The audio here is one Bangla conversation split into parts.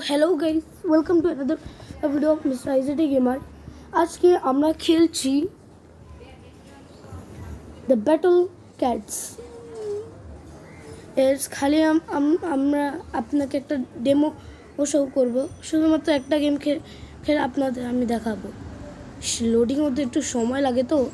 Hello guys welcome to another video of mister IJT gamer আজকে আমরা খেলছি দ্য ব্যাটল ক্যাটস এর খালি আম- আম- আমরা আপনাকে একটা ডেমো শো করব। শুধুমাত্র একটা গেম খেলে আপনাদের আমি দেখাবো। লোডিং হতে একটু সময় লাগে তো।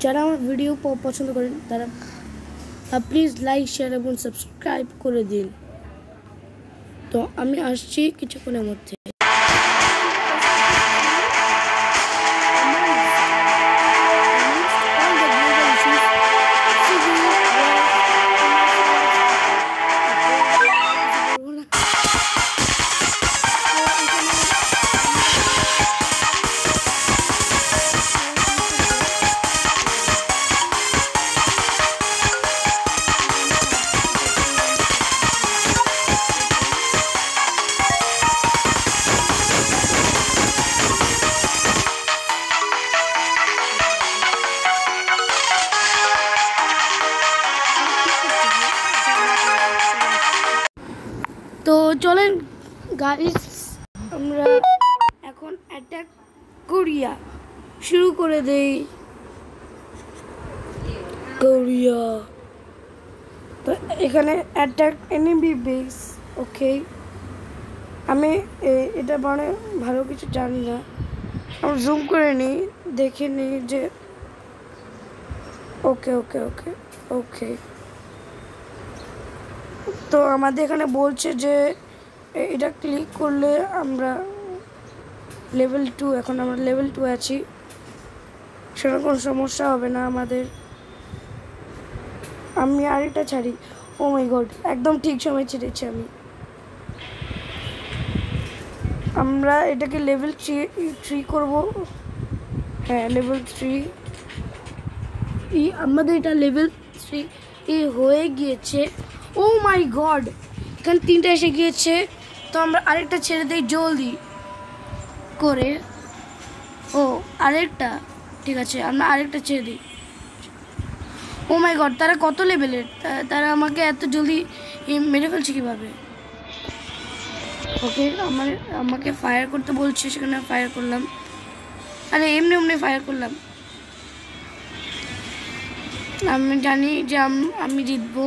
যারা আমার ভিডিও পছন্দ করেন তারা প্লিজ লাইক শেয়ার এবং সাবস্ক্রাইব করে দিন। তো আমি আসছি কিছুক্ষণের মধ্যে। গাইস আমরা এখন অ্যাটাক কোরিয়া শুরু করে দেই। কোরিয়া তো এখানে অ্যাটাক এনিমি বেস ওকে আমি এটা মানে ভালো কিছু জানি না। আমি জুম করে নিই, দেখে নিই যে ওকে ওকে ওকে ওকে তো আমাদের এখানে বলছে যে এটা ক্লিক করলে আমরা লেভেল টু এখন আমরা লেভেল টু আছি। সেটা কোনো সমস্যা হবে না আমাদের। আমি আরেকটা ছাড়ি। ও মাই গড একদম ঠিক সময় ছেড়েছি আমি। আমরা এটাকে লেভেল থ্রি থ্রি করব। হ্যাঁ লেভেল থ্রি আমাদের এটা লেভেল থ্রি হয়ে গিয়েছে। ও মাই গড এখানে তিনটা এসে গিয়েছে। তো আমরা আরেকটা ছেড়ে দিই, জলদি করে। ও, আরেকটা। ঠিক আছে, আমরা আরেকটা ছেড়ে দিই। ও মাই গড তারা কত লেভেলের তারা আমাকে এত জলদি মেরে ফেলছে কীভাবে? ওকে আমার, আমাকে ফায়ার করতে বলছে, সেখানে ফায়ার করলাম। আরে, এমনি এমনি ফায়ার করলাম। আমি জানি যে আমি জিতবো।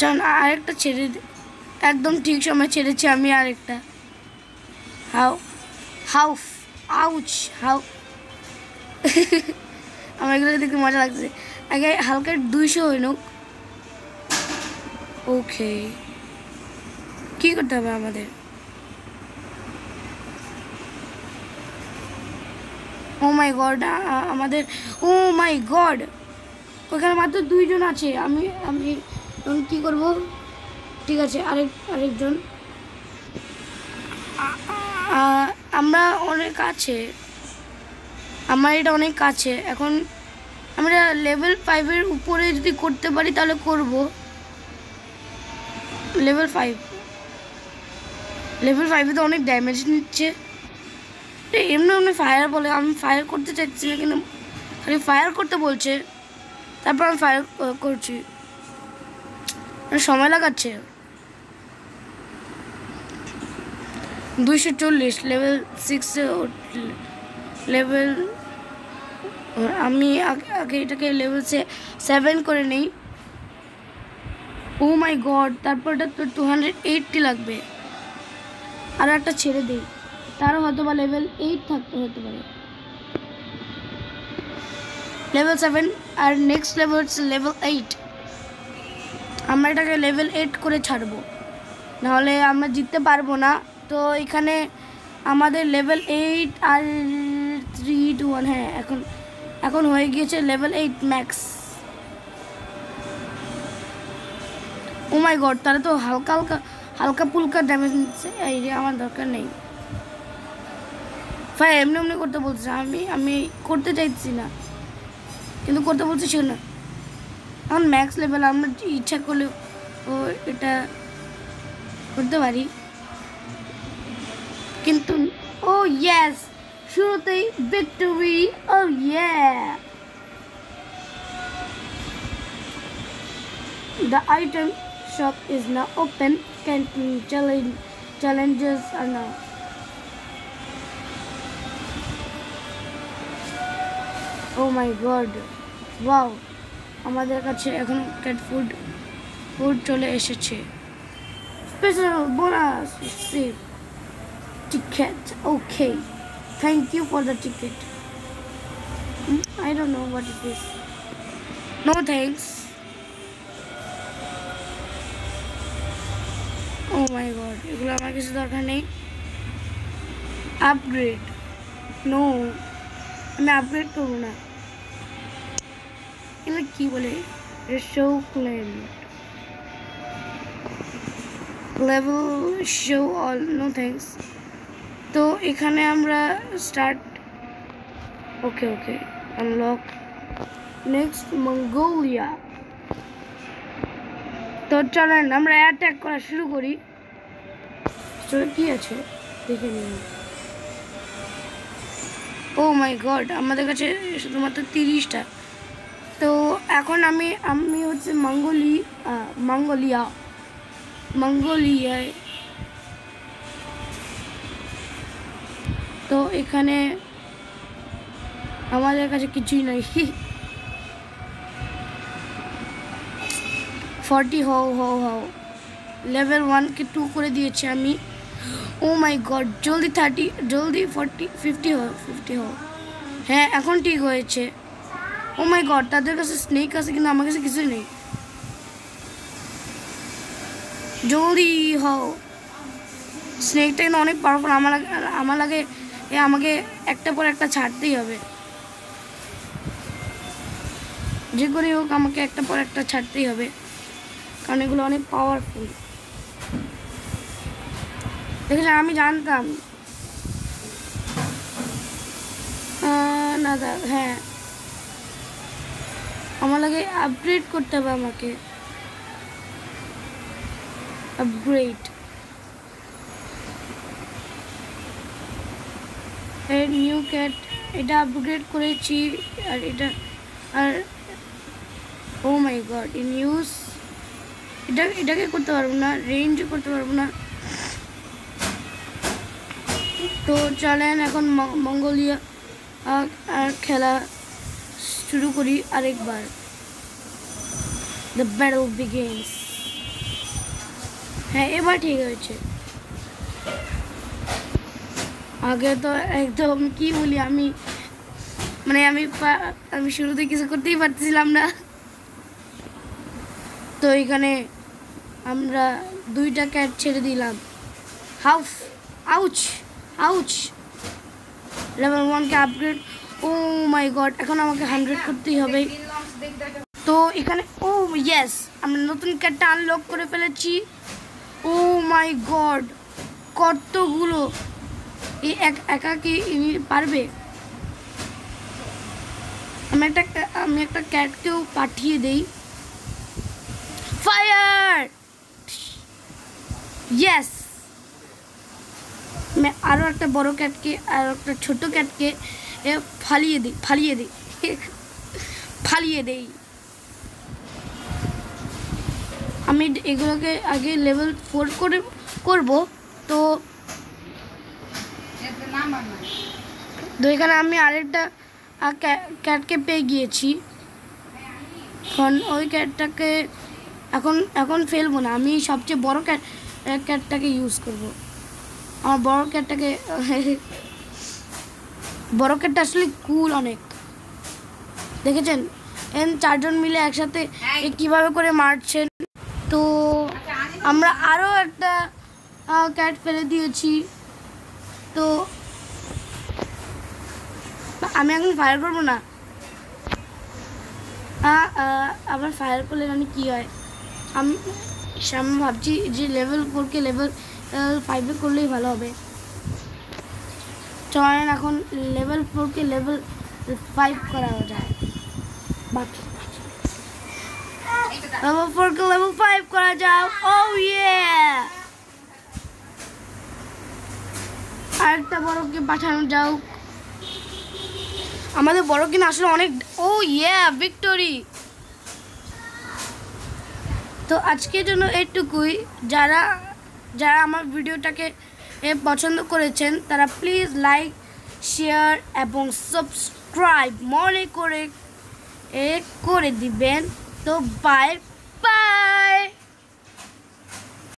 চল, আরেকটা ছেড়ে একদম ঠিক সময় ছেড়েছি আমি আরেকটা। How how, ouch, how. আমার এগুলো দেখতে মজা লাগছে। আগে হালকা দুইশো হইল ওকে। কি করতে হবে আমাদের? ও মাই গড আমাদের, ও মাই গড। ওখানে মাত্র দুইজন আছে। আমি আমি কী করব? ঠিক আছে, আরেক, আরেকজন। আমরা অনেক কাছে আমার এটা অনেক কাছে। এখন আমরা লেভেল ফাইভের উপরে যদি করতে পারি, তাহলে করব। লেভেল ফাইভ লেভেল ফাইভে তো অনেক ড্যামেজ নিচ্ছে। এমনি এমনি ফায়ার বলে, আমি ফায়ার করতে চাইছি না, কিন্তু খালি ফায়ার করতে বলছে। তারপর আমি ফায়ার করছি। সময় লাগাচ্ছে। দুইশো চল্লিশ লেভেল সিক্সে লেভেল আমি আগে এটাকে লেভেল সেভেন করে নেই। ও মাই গড তারপর এটা তো টু হান্ড্রেড এইটটি লাগবে। আর একটা ছেড়ে দিই, তারও হয়তো বা লেভেল এইট থাকতে হতে পারে। লেভেল সেভেন আর নেক্সট লেভেল লেভেল এইট আমরা এটাকে লেভেল এইট করে ছাড়বো। নাহলে আমরা জিততে পারব না। তো এখানে আমাদের লেভেল এইট আর থ্রি টু ওয়ান হ্যাঁ এখন এখন হয়ে গিয়েছে level eight max oh my god তারা তো হালকা হালকা হালকা পুলকা ড্যামেজ নিচ্ছে, এই রে আমার দরকার নেই। ভাই, এমনি এমনি করতে বলছে আমি আমি করতে চাইছি না। কিন্তু করতে বলছে সে না। এখন ম্যাক্স লেভেল আমরা ইচ্ছা করলে ও এটা করতে পারি। কিন্তু ও ইয়েস শুরুতেই victory oh yeah the item shop is না ওপেন ক্যান্টিন চ্যালেঞ্জ চ্যালেঞ্জেস আর না ও মাই গড ওয়াও আমাদের কাছে এখন ক্যাট ফুড ফুড চলে এসেছে। Special bonus safe Receive ticket okay thank you for the ticket I don't know what it is. No thanks. Oh my god, এগুলো আমার কিছু দরকার নেই আপগ্রেড নো আমি আপগ্রেড করবো না এগুলো কি বলে show claim level show all no thanks তো এখানে আমরা start okay okay unlock next Mongolia তো চলেন, আমরা অ্যাটাক করা শুরু করি। কি আছে? দেখে নিন ও মাই গড আমাদের কাছে শুধুমাত্র তিরিশটা। তো এখন আমি আমি হচ্ছে মঙ্গোলি মঙ্গোলিয়া। মঙ্গোলিয়ায় তো এখানে আমাদের কাছে কিছুই নাই। ফর্টি হও হও হও। লেভেল ওয়ানকে টু করে দিয়েছি আমি। ও মাই গড জলদি থার্টি জলদি ফর্টি ফিফটি হও ফিফটি হও। হ্যাঁ এখন ঠিক হয়েছে। ও মাই গড তাদের কাছে স্নেক আছে কিন্তু আমার কাছে কিছুই নেই। জলদি হও। স্নেকটা কিন্তু অনেক পাওয়ারফুল আমার আমার লাগে এ, আমাকে একটা পর একটা ছাড়তেই হবে। যে করে হোক, আমাকে একটা পর একটা ছাড়তেই হবে। কারণ এগুলো অনেক পাওয়ারফুল দেখেছেন আমি জানতাম। না দাদা হ্যাঁ। আমার লাগে আপগ্রেড করতে হবে আমাকে। আপগ্রেড এর নিউ ক্যাট এটা আপগ্রেড করেছি, আর এটা, আর oh my god in use এটা, এটাকে করতে পারব না রেঞ্জ করতে পারব না। তো চলেন এখন মঙ্গোলিয়া খেলা শুরু করি আরেকবার। দ্য ব্যাটল বিগেন্স হ্যাঁ এবার ঠিক হয়েছে। আগে তো একদম কি বলি, আমি মানে আমি আমি শুরুতে কিছু করতেই পারতেছিলাম না। তো এখানে আমরা দুইটা ক্যাট ছেড়ে দিলাম। হাউফ, আউচ আউচ। লেভেল ওয়ানকে আপগ্রেড ও মাই গড এখন আমাকে হান্ড্রেড করতেই হবে। তো এখানে ও ইয়েস আমরা নতুন ক্যাটটা আনলক করে ফেলেছি। ও মাই গড কতগুলো এই এক- কি ইনি পারবে? আমি একটা আমি একটা ক্যাটকেও পাঠিয়ে দেই। ফায়ার ইয়েস আমি আরও একটা বড় ক্যাটকে আর একটা ছোট ক্যাটকে ফালিয়ে দিই ফালিয়ে দিই। ফালিয়ে দেই। আমি এগুলোকে আগে লেভেল ফোর করে, করব। তো তো এখানে আমি আরেকটা ক্যাটকে পেয়ে গিয়েছি। এখন ওই ক্যাটটাকে এখন এখন ফেলব না। আমি সবচেয়ে বড় ক্যাট ক্যাটটাকে ইউজ করব। আমার বড় ক্যাটটাকে, বড় ক্যাটটা আসলে কুল অনেক। দেখেছেন? এন চারজন মিলে একসাথে কীভাবে করে মারছেন? তো আমরা আরও একটা ক্যাট ফেলে দিয়েছি। তো আমি এখন ফায়ার করব না। আবার ফায়ার করলে মানে কী হয়? আমি আমি ভাবছি যে লেভেল ফোরকে লেভেল ফাইভে করলেই ভালো হবে। চলেন এখন লেভেল ফোরকে লেভেল ফাইভ করা যায়। বাকি লেভেল ফোরকে লেভেল ফাইভ করা যাও। ও ইয়ে আরেকটা বড়কে পাঠানো যাও। আমাদের বড় কিনা আসলে অনেক ও ইয়া ভিক্টোরি তো আজকের জন্য এইটুকুই। যারা যারা আমার ভিডিওটাকে পছন্দ করেছেন, তারা প্লিজ লাইক শেয়ার এবং সাবস্ক্রাইব মনে করে এ করে দিবেন। তো বাই